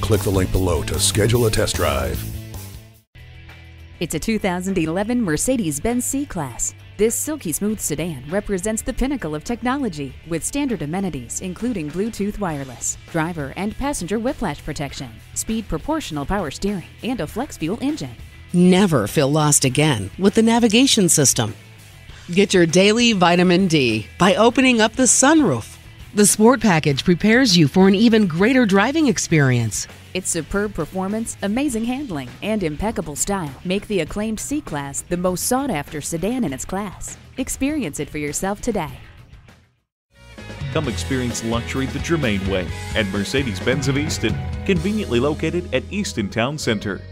Click the link below to schedule a test drive. It's a 2011 Mercedes-Benz C-Class. This silky smooth sedan represents the pinnacle of technology with standard amenities including Bluetooth wireless, driver and passenger whiplash protection, speed proportional power steering, and a flex fuel engine. Never feel lost again with the navigation system. Get your daily vitamin D by opening up the sunroof. The Sport Package prepares you for an even greater driving experience. Its superb performance, amazing handling, and impeccable style make the acclaimed C-Class the most sought-after sedan in its class. Experience it for yourself today. Come experience luxury the Germain way at Mercedes-Benz of Easton, conveniently located at Easton Town Center.